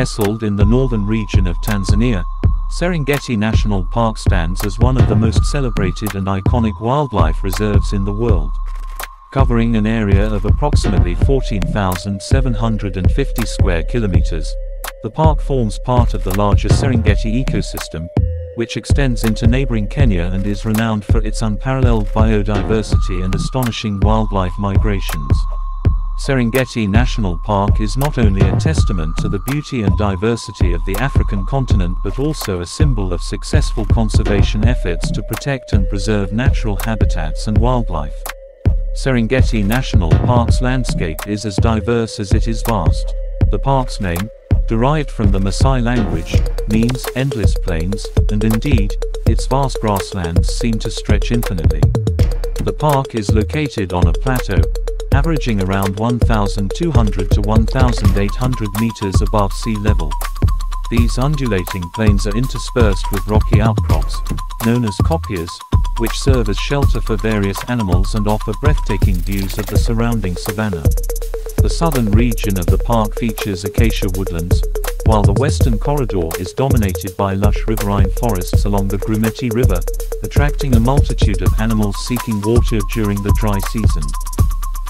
Nestled in the northern region of Tanzania, Serengeti National Park stands as one of the most celebrated and iconic wildlife reserves in the world. Covering an area of approximately 14,750 square kilometers, the park forms part of the larger Serengeti ecosystem, which extends into neighboring Kenya and is renowned for its unparalleled biodiversity and astonishing wildlife migrations. Serengeti National Park is not only a testament to the beauty and diversity of the African continent but also a symbol of successful conservation efforts to protect and preserve natural habitats and wildlife. Serengeti National Park's landscape is as diverse as it is vast. The park's name, derived from the Maasai language, means endless plains, and indeed, its vast grasslands seem to stretch infinitely. The park is located on a plateau, averaging around 1,200 to 1,800 meters above sea level. These undulating plains are interspersed with rocky outcrops, known as kopjes, which serve as shelter for various animals and offer breathtaking views of the surrounding savanna. The southern region of the park features acacia woodlands, while the western corridor is dominated by lush riverine forests along the Grumeti River, attracting a multitude of animals seeking water during the dry season.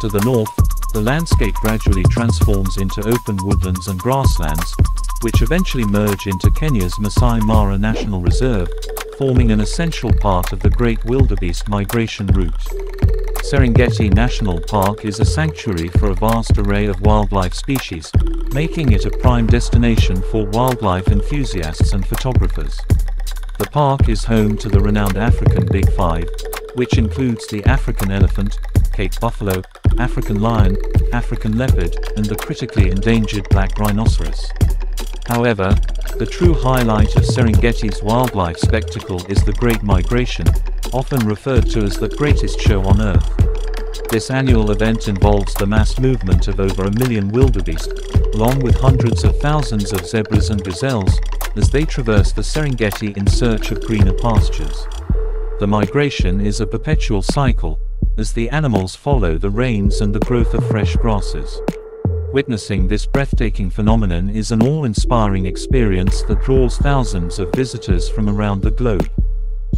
To the north, the landscape gradually transforms into open woodlands and grasslands, which eventually merge into Kenya's Masai Mara National Reserve, forming an essential part of the Great Wildebeest Migration Route. Serengeti National Park is a sanctuary for a vast array of wildlife species, making it a prime destination for wildlife enthusiasts and photographers. The park is home to the renowned African Big Five, which includes the African elephant, Cape buffalo, African lion, African leopard, and the critically endangered black rhinoceros. However, the true highlight of Serengeti's wildlife spectacle is the Great Migration, often referred to as the greatest show on Earth. This annual event involves the mass movement of over a million wildebeest, along with hundreds of thousands of zebras and gazelles, as they traverse the Serengeti in search of greener pastures. The migration is a perpetual cycle, as the animals follow the rains and the growth of fresh grasses. Witnessing this breathtaking phenomenon is an awe-inspiring experience that draws thousands of visitors from around the globe.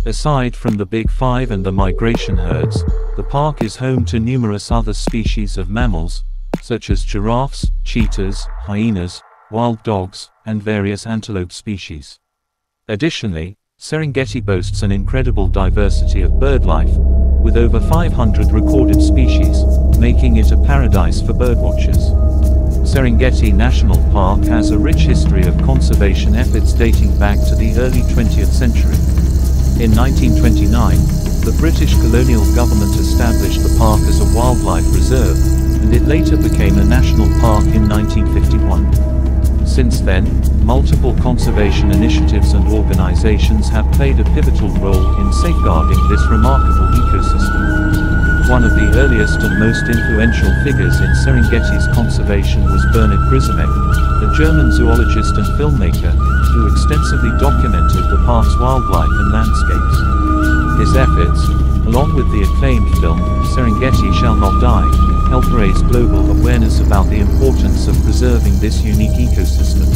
Aside from the Big Five and the migration herds, the park is home to numerous other species of mammals, such as giraffes, cheetahs, hyenas, wild dogs, and various antelope species. Additionally, Serengeti boasts an incredible diversity of bird life, with over 500 recorded species, making it a paradise for birdwatchers. Serengeti National Park has a rich history of conservation efforts dating back to the early 20th century. In 1929, the British colonial government established the park as a wildlife reserve, and it later became a national park in 1951. Since then, multiple conservation initiatives and organizations have played a pivotal role in safeguarding this remarkable ecosystem. One of the earliest and most influential figures in Serengeti's conservation was Bernhard Grzimek, a German zoologist and filmmaker, who extensively documented the park's wildlife and landscapes. His efforts, along with the acclaimed film, Serengeti Shall Not Die, help raise global awareness about the importance of preserving this unique ecosystem.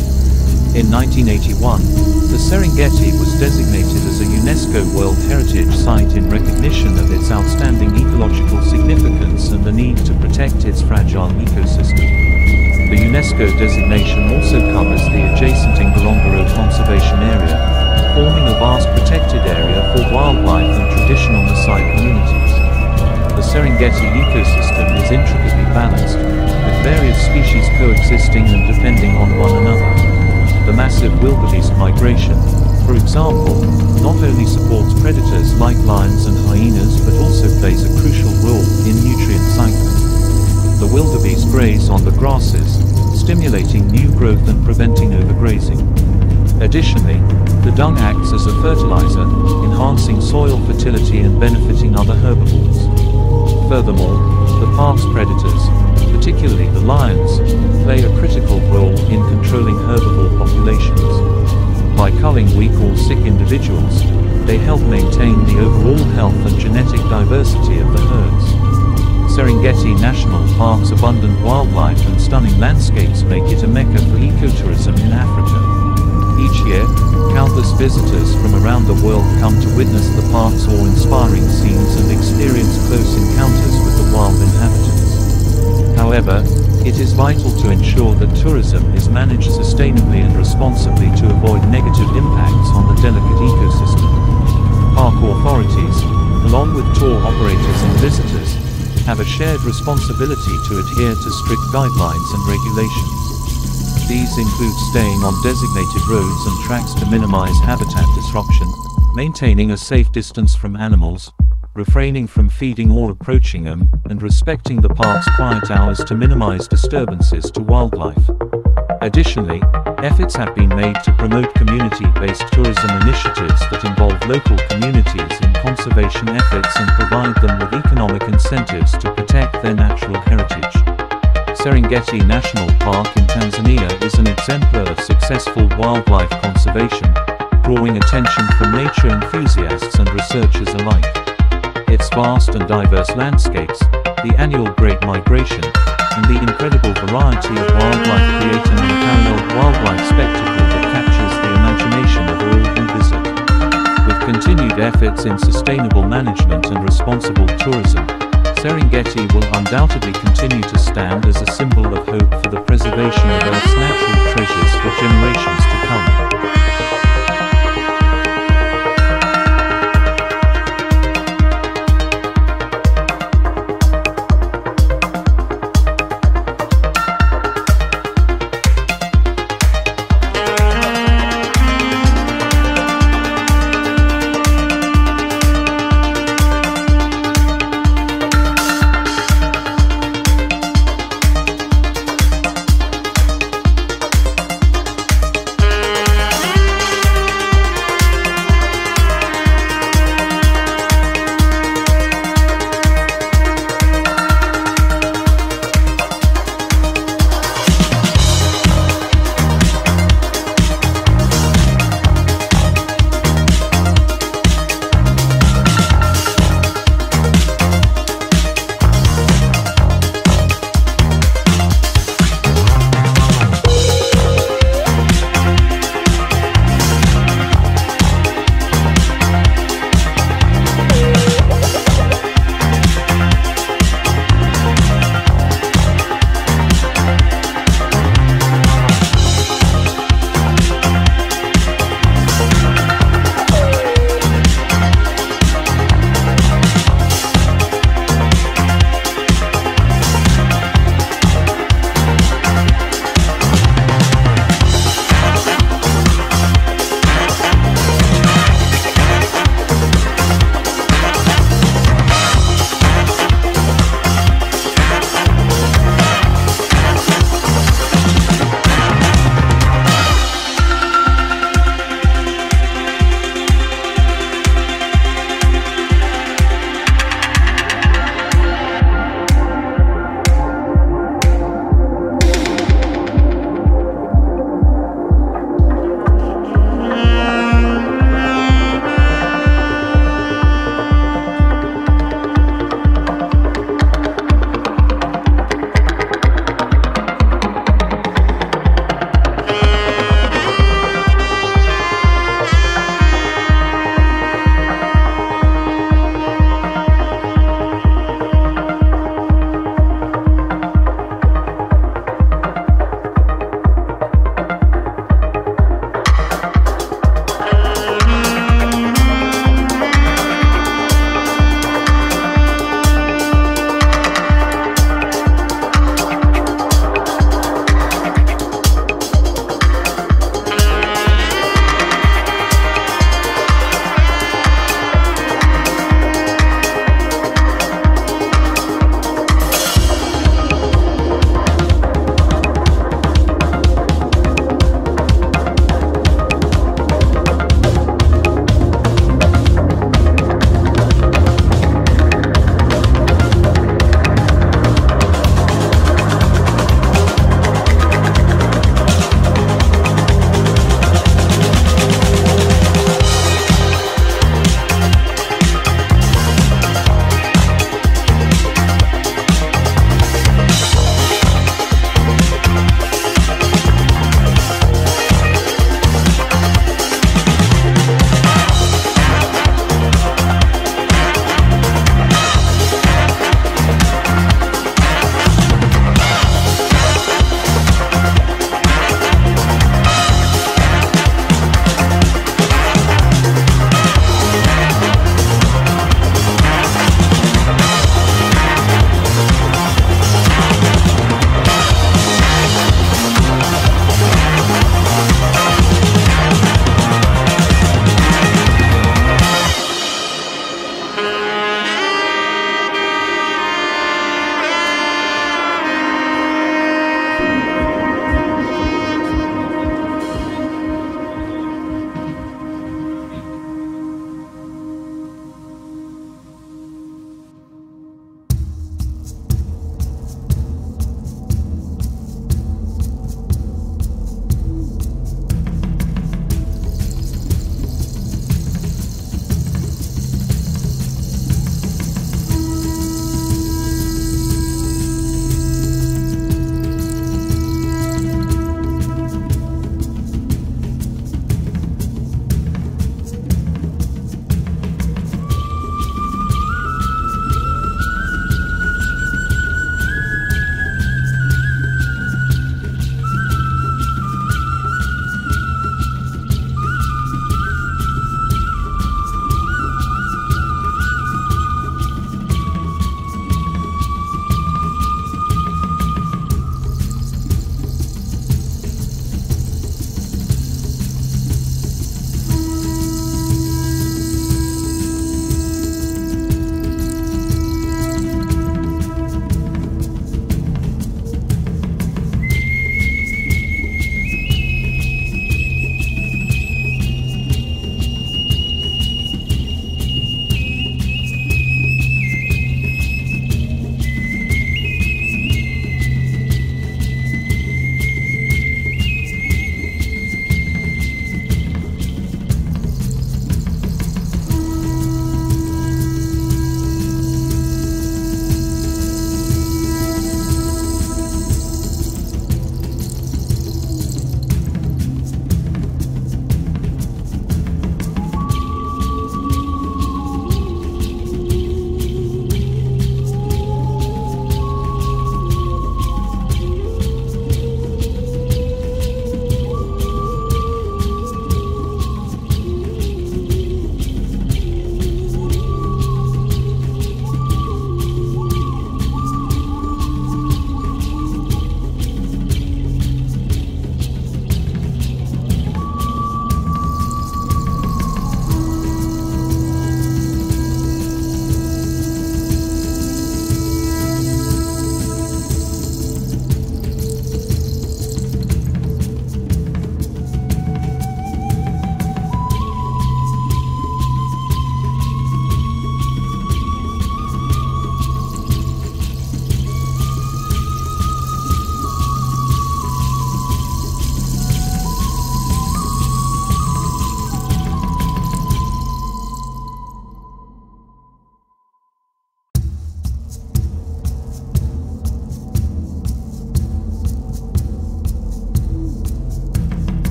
In 1981, the Serengeti was designated as a UNESCO World Heritage Site in recognition of its outstanding ecological significance and the need to protect its fragile ecosystem. The UNESCO designation also covers the adjacent Ngorongoro Conservation Area, forming a vast protected area for wildlife and traditional Maasai communities. The Serengeti ecosystem is intricately balanced, with various species coexisting and depending on one another. The massive wildebeest migration, for example, not only supports predators like lions and hyenas but also plays a crucial role in nutrient cycling. The wildebeest graze on the grasses, stimulating new growth and preventing overgrazing. Additionally, the dung acts as a fertilizer, enhancing soil fertility and benefiting other herbivores. Furthermore, the park's predators, particularly the lions, play a critical role in controlling herbivore populations. By culling weak or sick individuals, they help maintain the overall health and genetic diversity of the herds. Serengeti National Park's abundant wildlife and stunning landscapes make it a mecca for ecotourism in Africa. Visitors from around the world come to witness the park's awe-inspiring scenes and experience close encounters with the wild inhabitants. However, it is vital to ensure that tourism is managed sustainably and responsibly to avoid negative impacts on the delicate ecosystem. Park authorities, along with tour operators and visitors, have a shared responsibility to adhere to strict guidelines and regulations. These include staying on designated roads and tracks to minimize habitat disruption, maintaining a safe distance from animals, refraining from feeding or approaching them, and respecting the park's quiet hours to minimize disturbances to wildlife. Additionally, efforts have been made to promote community-based tourism initiatives that involve local communities in conservation efforts and provide them with economic incentives to protect their natural heritage. Serengeti National Park in Tanzania is an exemplar of successful wildlife conservation, drawing attention from nature enthusiasts and researchers alike. Its vast and diverse landscapes, the annual great migration, and the incredible variety of wildlife create an unparalleled wildlife spectacle that captures the imagination of all who visit. With continued efforts in sustainable management and responsible tourism, Serengeti will undoubtedly continue to stand as a symbol of hope for the preservation of Earth's natural treasures for generations to come.